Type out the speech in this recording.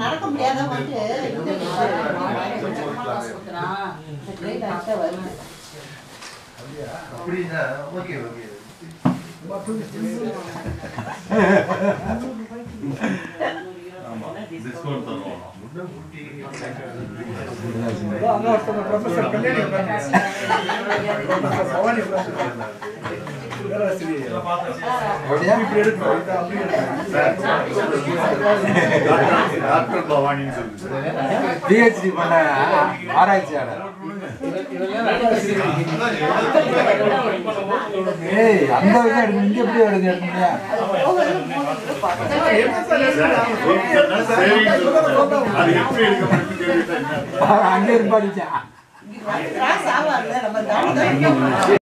நடக்க முடியாத வந்து அப்படின்னா ஓகே ஓகே Да, ну а что, на Калерин, да? Профессор Калерин, да? இப்படி பிஹெச்டி பண்ண ஆராய்ச்சியாளர். ஏய் அந்த வயசு இங்க எப்படி வருது அங்கே